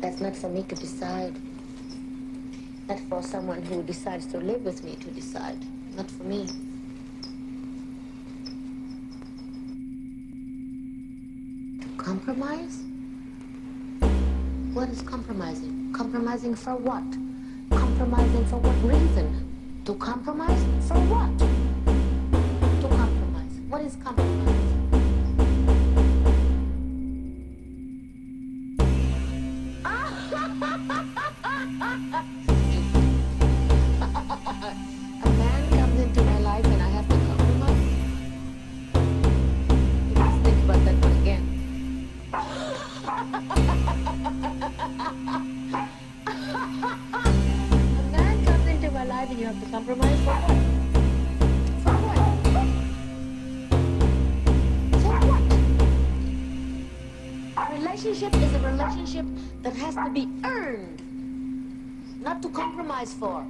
That's not for me to decide. Not for someone who decides to live with me to decide. Not for me. To compromise? What is compromising? Compromising for what? Compromising for what reason? To compromise? For what? To compromise. What is compromise? A man comes into my life and I have to compromise? Let's think about that again. A man comes into my life and you have to compromise for what? Relationship is a relationship that has to be earned, not to compromise for.